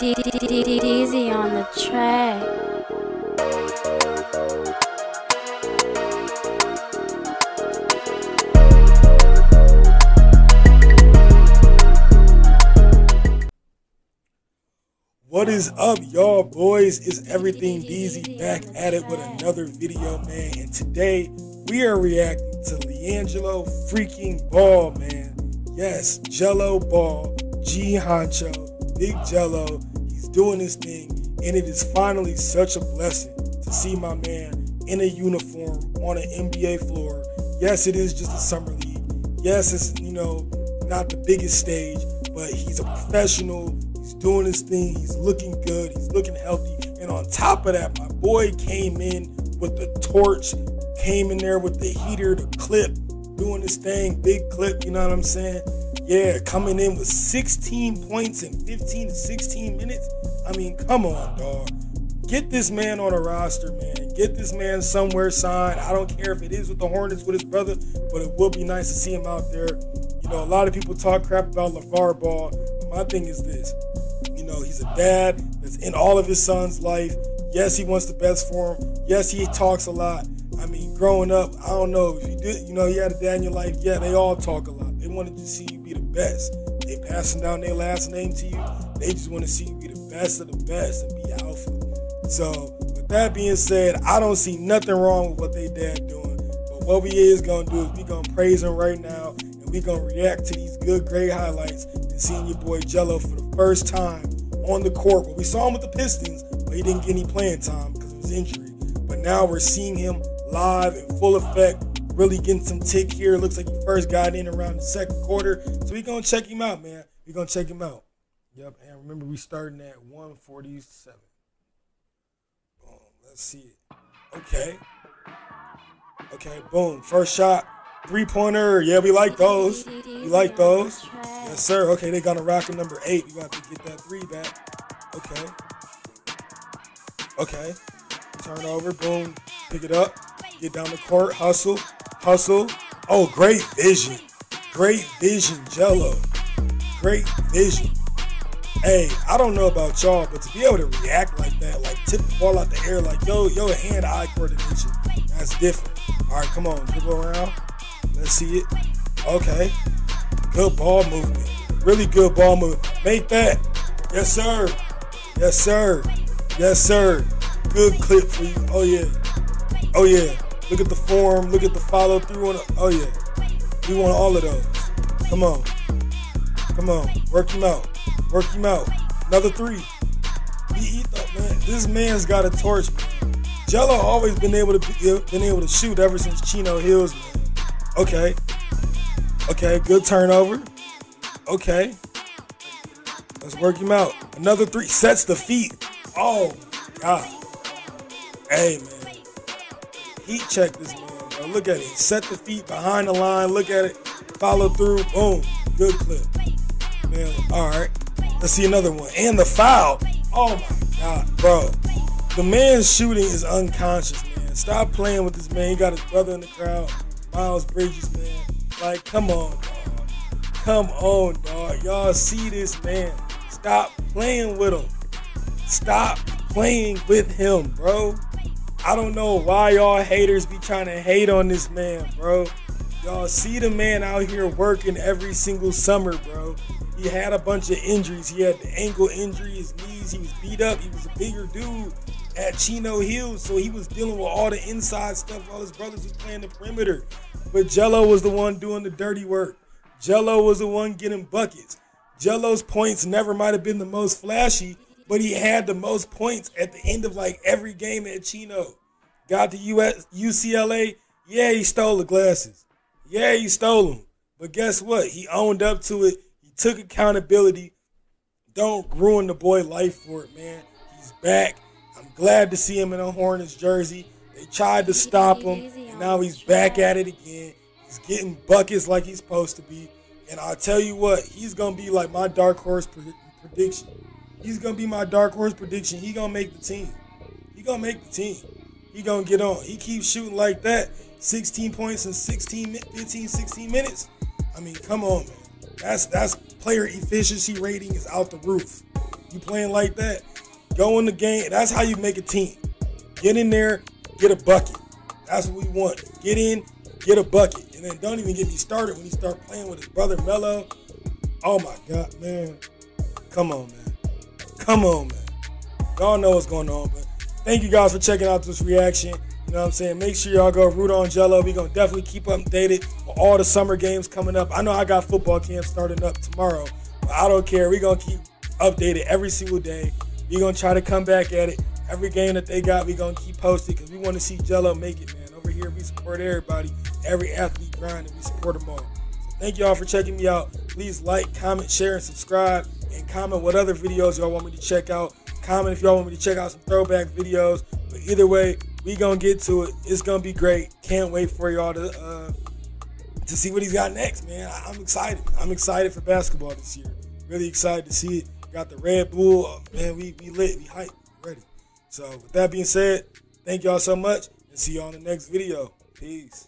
Deezy on the track. What is up, y'all boys? It's Everything Deezy back at it with another video, man. And today we are reacting to LiAngelo freaking Ball, man. Yes, Gelo Ball, G Honcho, Big Gelo. He's doing his thing, and it is finally such a blessing to see my man in a uniform on an NBA floor. Yes, it is just a summer league. Yes, it's you know not the biggest stage, but he's a professional. He's doing his thing. He's looking good. He's looking healthy. And on top of that, my boy came in with the torch, came in there with the heater, the clip, doing his thing, big clip, you know what I'm saying? Yeah, coming in with 16 points in 15 to 16 minutes. I mean, come on, dog. Get this man on a roster, man. Get this man somewhere signed. I don't care if it is with the Hornets with his brother, but it will be nice to see him out there. You know, a lot of people talk crap about LeVar Ball, but my thing is this. You know, he's a dad that's in all of his son's life. Yes, he wants the best for him. Yes, he talks a lot. I mean, growing up, I don't know if you did, you know, you had a dad in your life. Yeah, they all talk a lot. They wanted to see you best. They passing down their last name to you. They just want to see you be the best of the best and be alpha. So, with that being said, I don't see nothing wrong with what they dad doing. But what we is gonna do is we gonna praise him right now, and we gonna react to these good, great highlights and seeing your boy Gelo for the first time on the court. But we saw him with the Pistons, but he didn't get any playing time because of his injury. But now we're seeing him live in full effect, really getting some tick here. Looks like he first got in around the second quarter. So we gonna check him out, man. we gonna check him out. Yep, and remember we starting at 147. Boom, let's see it. Okay. Okay, boom. First shot, three pointer. Yeah, we like those. We like those. Yes, sir. Okay, they got a rocket number eight. You got to get that three back. Okay. Okay. Turnover. Boom. Pick it up. Get down the court. Hustle. Hustle. Oh, great vision. Great vision, Gelo. Great vision. Hey, I don't know about y'all, but to be able to react like that, like tip the ball out the air, like yo, yo, hand-eye coordination, that's different. All right, come on, dribble around. Let's see it. Okay. Good ball movement. Really good ball movement. Make that. Yes, sir. Yes, sir. Yes, sir. Good clip for you. Oh yeah. Oh yeah. Look at the form. Look at the follow through on. Oh yeah. We want all of those. Come on. Come on. Work him out. Work him out. Another three. He eat up, man. This man's got a torch, man. Gelo always been able to be, been able to shoot ever since Chino Hills, man. Okay. Okay, good turnover. Okay. Let's work him out. Another three sets the feet. Oh God. Hey man. Heat check this man, bro. Look at it. Set the feet behind the line. Look at it. Follow through. Boom. Good clip. Man, alright. Let's see another one. And the foul. Oh my God, bro. The man's shooting is unconscious, man. Stop playing with this man. He got his brother in the crowd. Miles Bridges, man. Like, come on, dog. Come on, dog. Y'all see this man. Stop playing with him. Stop playing with him, bro. I don't know why y'all haters be trying to hate on this man, bro. Y'all see the man out here working every single summer, bro. He had a bunch of injuries. He had the ankle injury, his knees, he was beat up. He was a bigger dude at Chino Hills, so he was dealing with all the inside stuff while his brothers was playing the perimeter. But Gelo was the one doing the dirty work. Gelo was the one getting buckets. Gelo's points never might have been the most flashy, but he had the most points at the end of like every game at Chino. Got to US, UCLA, yeah, he stole the glasses. Yeah, he stole them. But guess what? He owned up to it. He took accountability. Don't ruin the boy life for it, man. He's back. I'm glad to see him in a Hornets jersey. They tried to stop him, and now he's back at it again. He's getting buckets like he's supposed to be. And I'll tell you what, he's gonna be like my dark horse prediction. He's gonna be my dark horse prediction. He gonna make the team. He gonna make the team. He gonna get on. He keeps shooting like that. 16 points in 16, 15, 16 minutes. I mean, come on, man. That's that's player efficiency rating is out the roof. You playing like that. Go in the game. That's how you make a team. Get in there, get a bucket. That's what we want. Get in, get a bucket. And then don't even get me started when he start playing with his brother Melo. Oh my God, man. Come on, man. Come on, man. Y'all know what's going on, but thank you guys for checking out this reaction. You know what I'm saying? Make sure y'all go root on Gelo. we going to definitely keep updated for all the summer games coming up. I know I got football camp starting up tomorrow, but I don't care. we going to keep updated every single day. we going to try to come back at it. Every game that they got, we going to keep posting because we want to see Gelo make it, man. Over here, we support everybody. Every athlete grind, and we support them all. Thank y'all for checking me out. Please like, comment, share, and subscribe. And comment what other videos y'all want me to check out. Comment if y'all want me to check out some throwback videos. But either way, we gonna get to it. It's gonna be great. Can't wait for y'all to uh, to see what he's got next, man. I'm excited. I'm excited for basketball this year. Really excited to see it. Got the Red Bull, oh, man. We we lit, we hype, ready. So with that being said, thank y'all so much, and see y'all in the next video. Peace.